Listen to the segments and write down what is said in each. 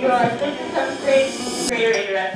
your sixth and seventh grade grader at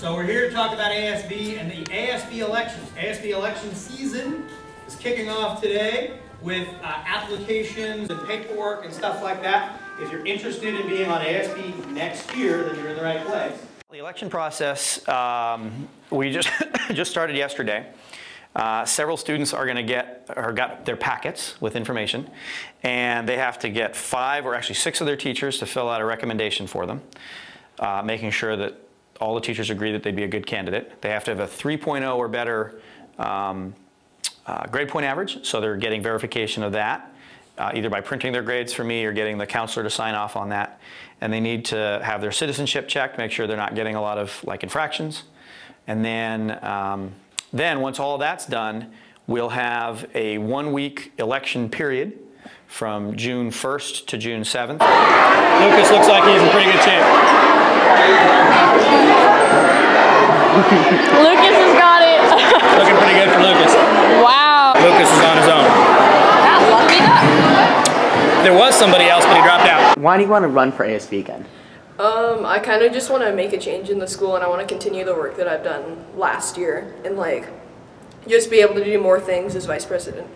So we're here to talk about ASB and the ASB elections. ASB election season is kicking off today with uh, applications and paperwork and stuff like that. If you're interested in being on ASB next year, then you're in the right place. The election process, um, we just just started yesterday. Uh, several students are going to get or got their packets with information, and they have to get five or actually six of their teachers to fill out a recommendation for them, uh, making sure that all the teachers agree that they'd be a good candidate. They have to have a 3.0 or better um, uh, grade point average, so they're getting verification of that, uh, either by printing their grades for me or getting the counselor to sign off on that. And they need to have their citizenship checked, make sure they're not getting a lot of like infractions. And then, um, then once all that's done, we'll have a one-week election period from June 1st to June 7th. Lucas looks like he's in pretty good shape. Lucas has got it. Looking pretty good for Lucas. wow. Lucas is on his own. Got lucky duck. There was somebody else, but he dropped out. Why do you want to run for ASB again? Um, I kind of just want to make a change in the school and I want to continue the work that I've done last year and like just be able to do more things as vice president.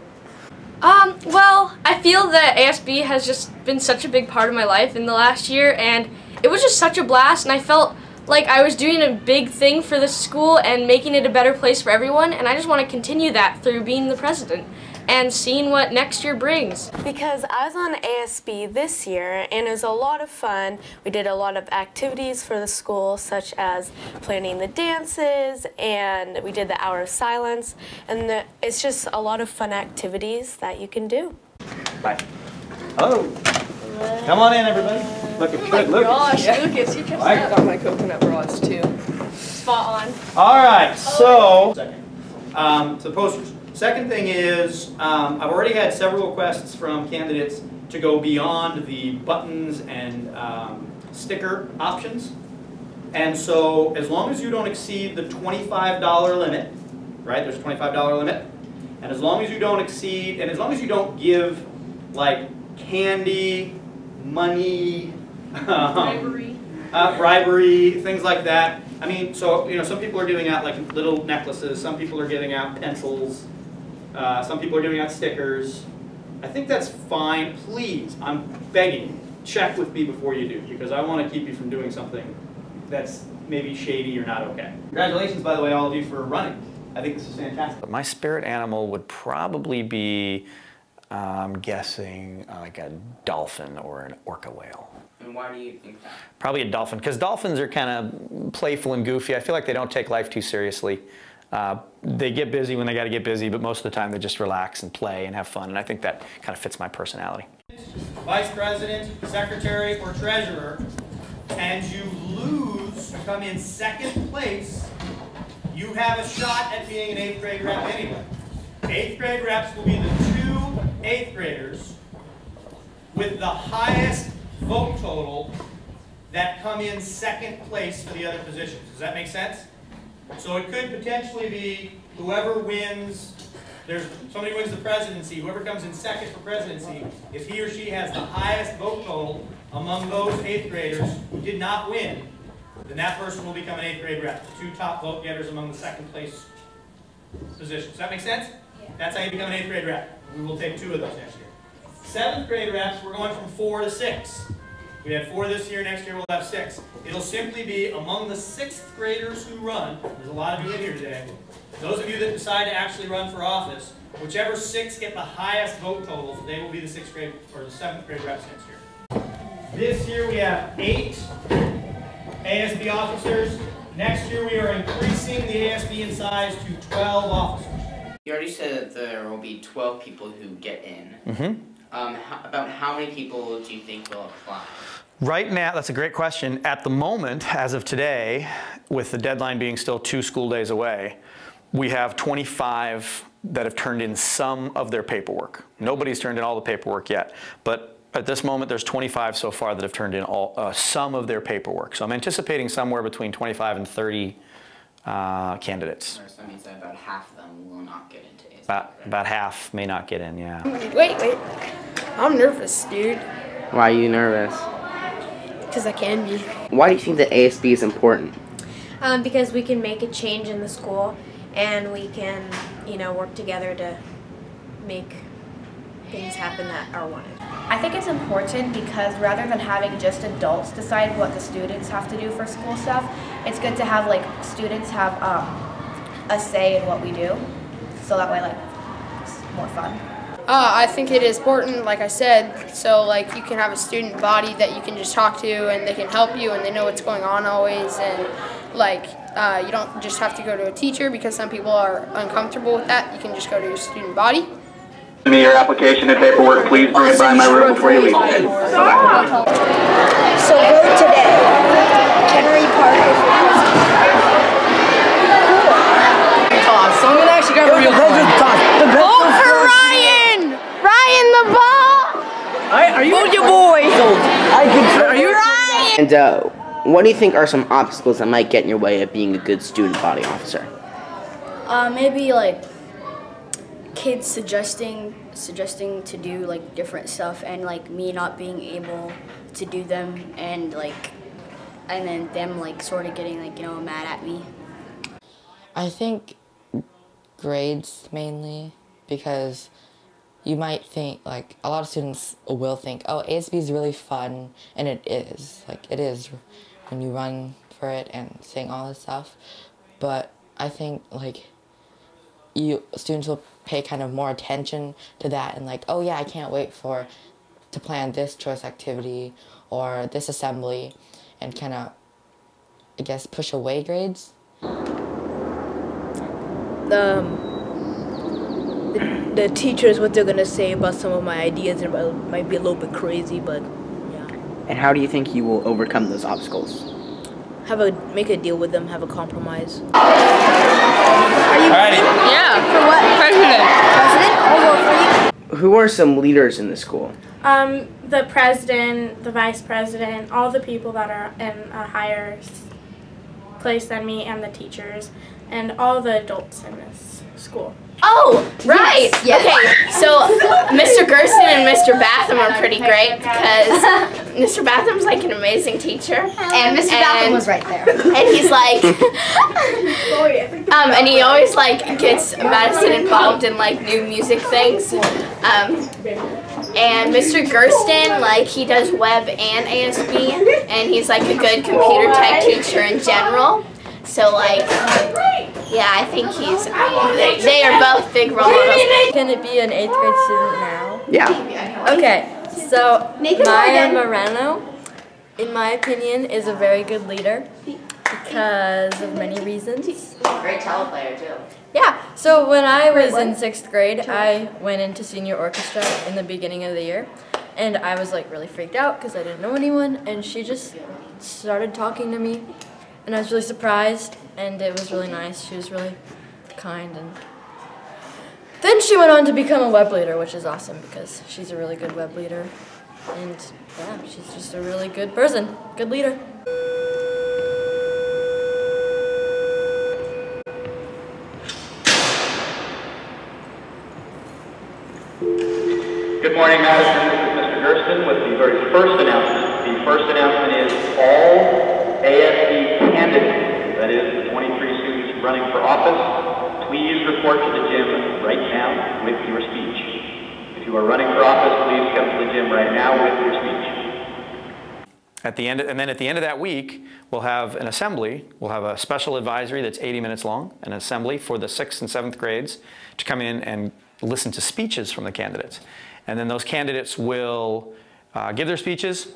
Um, well, I feel that ASB has just been such a big part of my life in the last year, and it was just such a blast, and I felt like I was doing a big thing for the school and making it a better place for everyone, and I just want to continue that through being the president and seeing what next year brings. Because I was on ASB this year and it was a lot of fun. We did a lot of activities for the school, such as planning the dances, and we did the hour of silence. And the, it's just a lot of fun activities that you can do. Bye. Hello. Come on in, everybody. Looking good, Lucas. Gosh, Lucas, you just got my coconut bras too. Spot on. All right, so um, to the posters. Second thing is, um, I've already had several requests from candidates to go beyond the buttons and um, sticker options. And so, as long as you don't exceed the $25 limit, right? There's a $25 limit. And as long as you don't exceed, and as long as you don't give like candy, money, bribery, uh, bribery, things like that. I mean, so you know, some people are giving out like little necklaces. Some people are giving out pencils. Uh, some people are giving out stickers. I think that's fine. Please, I'm begging check with me before you do, because I want to keep you from doing something that's maybe shady or not okay. Congratulations, by the way, all of you for running. I think this is fantastic. My spirit animal would probably be, I'm guessing, uh, like a dolphin or an orca whale. And why do you think that? Probably a dolphin, because dolphins are kind of playful and goofy. I feel like they don't take life too seriously. Uh, they get busy when they got to get busy, but most of the time they just relax and play and have fun, and I think that kind of fits my personality. Vice President, Secretary, or Treasurer, and you lose, come in second place, you have a shot at being an eighth grade rep anyway. Eighth grade reps will be the two eighth graders with the highest vote total that come in second place for the other positions. Does that make sense? So it could potentially be whoever wins, there's, somebody wins the presidency, whoever comes in second for presidency, if he or she has the highest vote total among those eighth graders who did not win, then that person will become an eighth grade rep. The two top vote getters among the second place positions. Does that make sense? That's how you become an eighth grade rep. We will take two of those next year. Seventh grade reps, we're going from four to six. We had four this year, next year we'll have six. It'll simply be among the sixth graders who run, there's a lot of you in here today, those of you that decide to actually run for office, whichever six get the highest vote totals, they will be the sixth grade, or the seventh grade reps next year. This year we have eight ASB officers. Next year we are increasing the ASB in size to 12 officers. You already said that there will be 12 people who get in. Mhm. Um, how, about how many people do you think will apply? Right now, that's a great question. At the moment, as of today, with the deadline being still two school days away, we have 25 that have turned in some of their paperwork. Nobody's turned in all the paperwork yet, but at this moment, there's 25 so far that have turned in all, uh, some of their paperwork. So I'm anticipating somewhere between 25 and 30 uh, candidates. So that means that about half of them will not get into. About, about half may not get in, yeah. Wait, wait. I'm nervous, dude. Why are you nervous? Because I can be. Why do you think that ASB is important? Um, because we can make a change in the school and we can, you know, work together to make things happen that are wanted. I think it's important because rather than having just adults decide what the students have to do for school stuff, it's good to have like students have um, a say in what we do. So that way, like, it's more fun. Uh, I think it is important, like I said, so like you can have a student body that you can just talk to and they can help you and they know what's going on always and like uh, you don't just have to go to a teacher because some people are uncomfortable with that. You can just go to your student body. Send me your application and paperwork. Please bring it by my room before you leave. So vote today. Henry Parker for Toss. So I'm gonna actually grab a real coin. Vote for Ryan! Ryan the ball! Are you your boy? Are you Ryan? And uh, what do you think are some obstacles that might get in your way of being a good student body officer? Uh, maybe like kids suggesting suggesting to do like different stuff and like me not being able to do them and like and then them like sort of getting like you know mad at me. I think grades mainly because you might think like a lot of students will think oh ASB is really fun and it is. Like it is when you run for it and sing all this stuff. But I think like you students will pay kind of more attention to that and like oh yeah I can't wait for to plan this choice activity or this assembly and kind of I guess push away grades. Um, the the teachers what they're gonna say about some of my ideas and about, might be a little bit crazy, but yeah. And how do you think you will overcome those obstacles? have a make a deal with them, have a compromise. Yeah. For what? President. President? I'll vote for you. Who are some leaders in the school? Um, the president, the vice president, all the people that are in a higher place than me, and the teachers, and all the adults in this school. Oh, right. Yes. Okay, so Mr. Gersten and Mr. Batham are pretty great because Mr. Batham's like an amazing teacher. And Mr. Batham was right there. And he's like, um, and he always like gets Madison involved in like new music things. Um, and Mr. Gersten, like he does web and ASB, and he's like a good computer tech teacher in general. So like, yeah, I think he's. They, they are both big role models. Can it be an eighth grade student now? Yeah. Okay, so Nathan Maya Moreno, in my opinion, is a very good leader because of many reasons. He's a great cello player too. Yeah, so when I was in sixth grade, I went into senior orchestra in the beginning of the year, and I was like really freaked out because I didn't know anyone, and she just started talking to me, and I was really surprised, and it was really nice. She was really kind, and then she went on to become a web leader, which is awesome because she's a really good web leader, and yeah, she's just a really good person, good leader. Good morning, Madison. This is Mr. Gersten with the very first announcement. The first announcement is all ASB running for office, please report to the gym right now with your speech. If you are running for office, please come to the gym right now with your speech. At the end, and then at the end of that week, we'll have an assembly. We'll have a special advisory that's 80 minutes long, an assembly for the sixth and seventh grades to come in and listen to speeches from the candidates. And then those candidates will uh, give their speeches.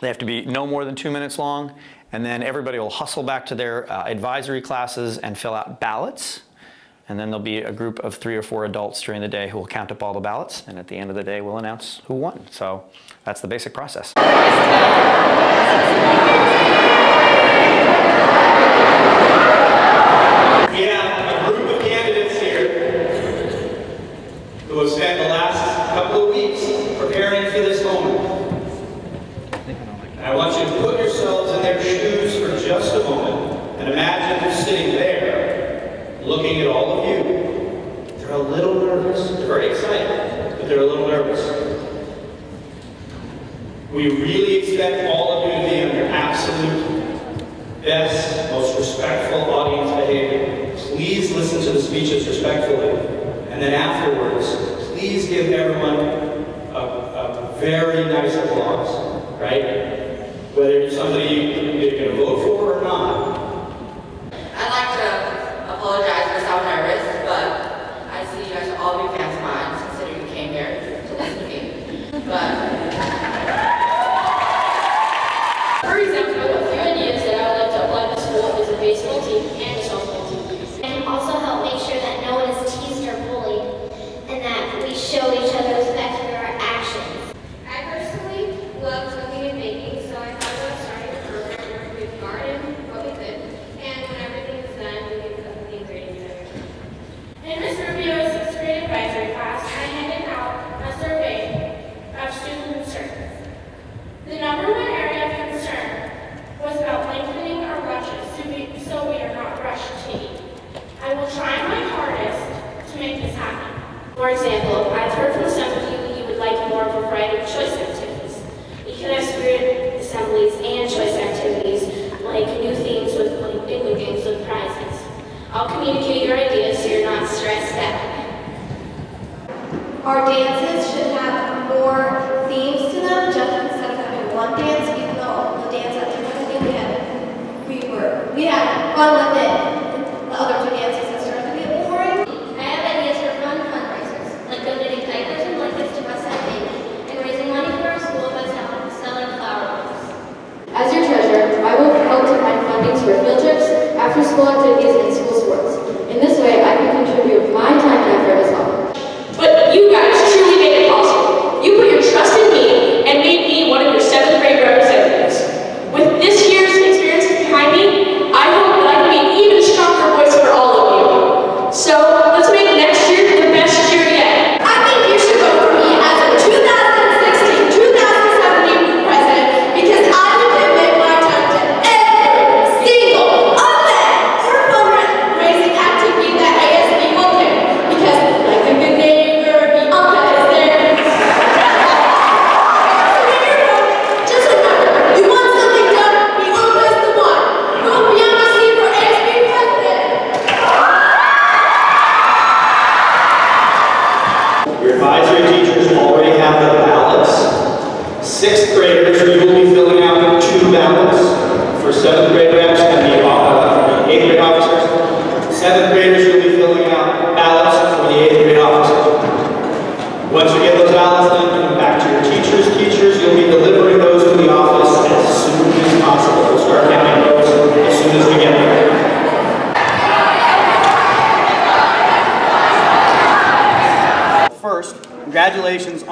They have to be no more than two minutes long, and then everybody will hustle back to their uh, advisory classes and fill out ballots. And then there'll be a group of three or four adults during the day who will count up all the ballots. And at the end of the day, we'll announce who won. So that's the basic process. example,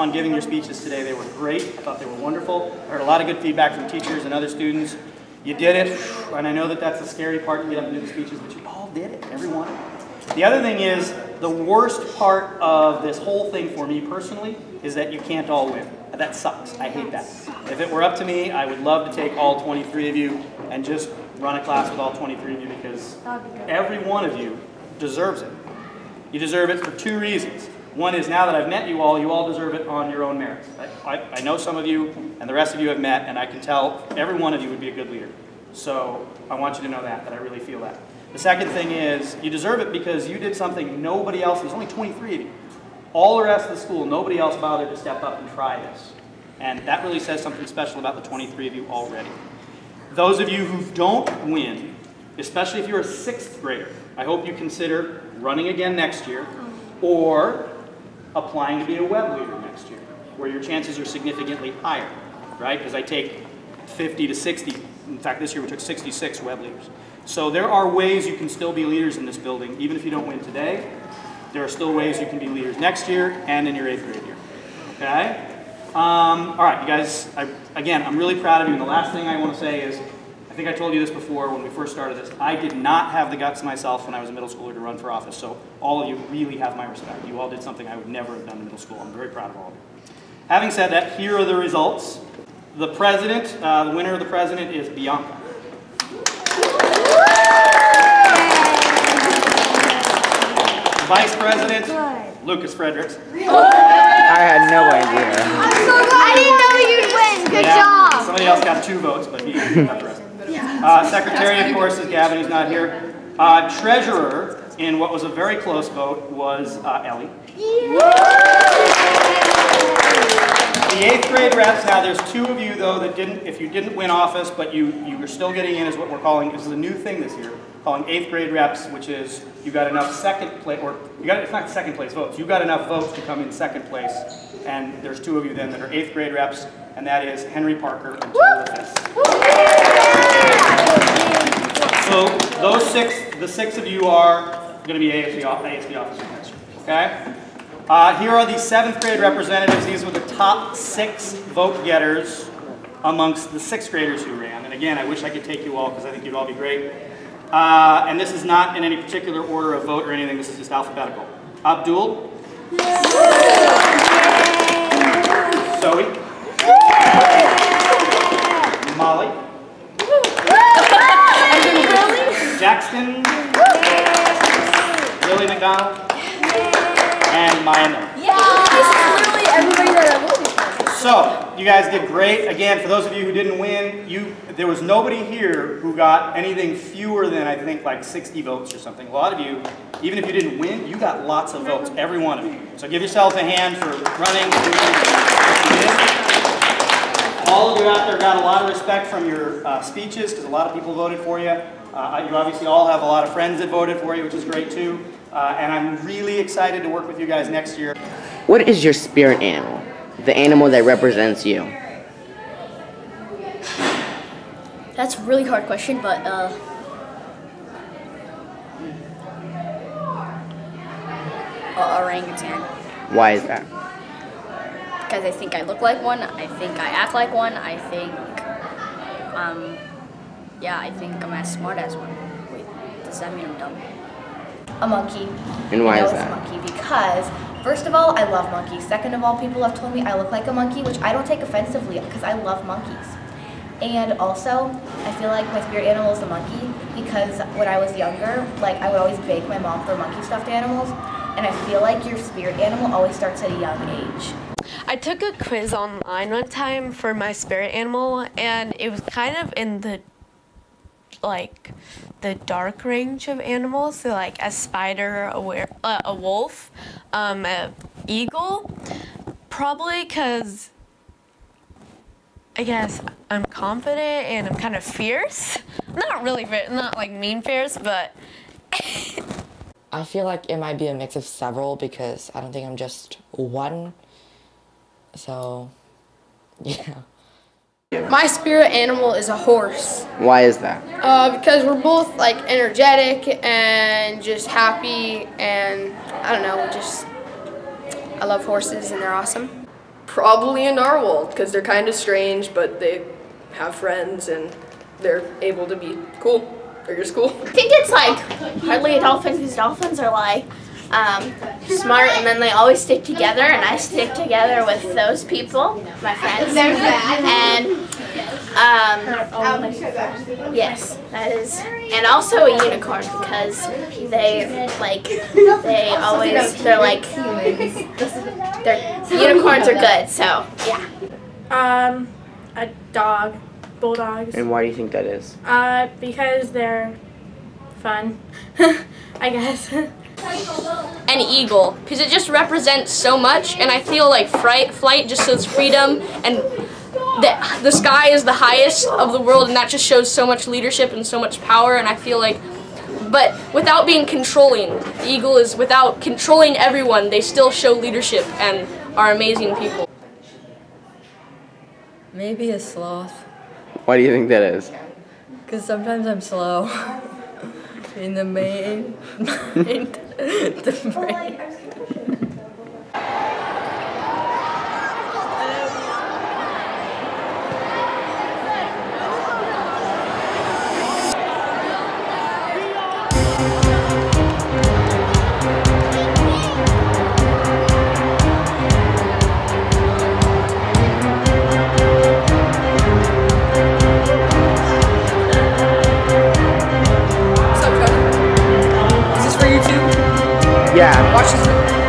on giving your speeches today. They were great. I thought they were wonderful. I heard a lot of good feedback from teachers and other students. You did it, and I know that that's the scary part to get up and do the speeches, but you all did it, every one The other thing is, the worst part of this whole thing for me personally is that you can't all win. That sucks. I hate that. If it were up to me, I would love to take all 23 of you and just run a class with all 23 of you because every one of you deserves it. You deserve it for two reasons. One is now that I've met you all, you all deserve it on your own merits. I, I, I know some of you and the rest of you have met and I can tell every one of you would be a good leader. So I want you to know that, that I really feel that. The second thing is you deserve it because you did something nobody else, there's only 23 of you. All the rest of the school, nobody else bothered to step up and try this. And that really says something special about the 23 of you already. Those of you who don't win, especially if you're a sixth grader, I hope you consider running again next year or applying to be a web leader next year, where your chances are significantly higher, right? Because I take 50 to 60, in fact this year we took 66 web leaders. So there are ways you can still be leaders in this building, even if you don't win today. There are still ways you can be leaders next year and in your eighth grade year, okay? Um, all right, you guys, I, again, I'm really proud of you. And the last thing I want to say is I think I told you this before when we first started this, I did not have the guts myself when I was a middle schooler to run for office. So all of you really have my respect. You all did something I would never have done in middle school. I'm very proud of all of you. Having said that, here are the results. The president, uh, the winner of the president is Bianca. Vice President, Lucas Fredericks. I had no idea. I didn't know you'd win. Good Yeah, job. Somebody else got two votes, but he got the rest. Uh, Secretary, of course, is Gavin, who's not here. Uh, treasurer, in what was a very close vote, was uh, Ellie. The eighth grade reps, now there's two of you though that didn't, if you didn't win office, but you, you were still getting in is what we're calling, this is a new thing this year, calling eighth grade reps, which is you got enough second place, or you got, it's not second place votes, you got enough votes to come in second place. And there's two of you then that are eighth grade reps, and that is Henry Parker and Taylor. So those six, the six of you are going to be ASB, ASB officers next year, okay? Uh, here are the seventh grade representatives. These were the top six vote getters amongst the sixth graders who ran. And again, I wish I could take you all because I think you'd all be great. Uh, and this is not in any particular order of vote or anything. This is just alphabetical. Abdul. Zoe. Molly. Jackson. Lily McDonald. And Maya Miller. literally everybody that I voted So, you guys did great. Again, for those of you who didn't win, you there was nobody here who got anything fewer than I think like 60 votes or something. A lot of you, even if you didn't win, you got lots of votes, every one of you. So give yourselves a hand for running. All of you out there got a lot of respect from your uh, speeches because a lot of people voted for you. Uh, you obviously all have a lot of friends that voted for you, which is great too. Uh, and I'm really excited to work with you guys next year. What is your spirit animal? The animal that represents you. That's a really hard question, but uh, orangutan. Why is that? Because I think I look like one. I think I act like one. I think, um, yeah, I think I'm as smart as one. Wait, does that mean I'm dumb? A monkey. And why is that? a monkey because, first of all, I love monkeys. Second of all, people have told me I look like a monkey, which I don't take offensively because I love monkeys. And also, I feel like my spirit animal is a monkey because when I was younger, like I would always beg my mom for monkey stuffed animals, and I feel like your spirit animal always starts at a young age. I took a quiz online one time for my spirit animal, and it was kind of in the like the dark range of animals. So like a spider, a were- uh, a wolf, um, a eagle. Probably because I guess I'm confident and I'm kind of fierce. Not really, not like mean fierce, but I feel like it might be a mix of several because I don't think I'm just one. So, yeah. My spirit animal is a horse. Why is that? Uh, because we're both like energetic and just happy and I don't know, just I love horses and they're awesome. Probably a narwhal because they're kind of strange, but they have friends and they're able to be cool. They're just cool. I think it's like hardly a dolphin because dolphins are like um, smart and then they always stick together and I stick together with those people, my friends. And um, yes, that is, and also a unicorn because they like they always they're like they're unicorns are good. So yeah. Um, a dog, bulldogs. And why do you think that is? Uh, because they're fun, I guess. An eagle, because it just represents so much, and I feel like fright, flight just shows freedom, and the, the sky is the highest of the world, and that just shows so much leadership and so much power, and I feel like, but without being controlling, the eagle is without controlling everyone, they still show leadership and are amazing people. Maybe a sloth. Why do you think that is? Because sometimes I'm slow in the main mind the brain. Yeah. Watch this.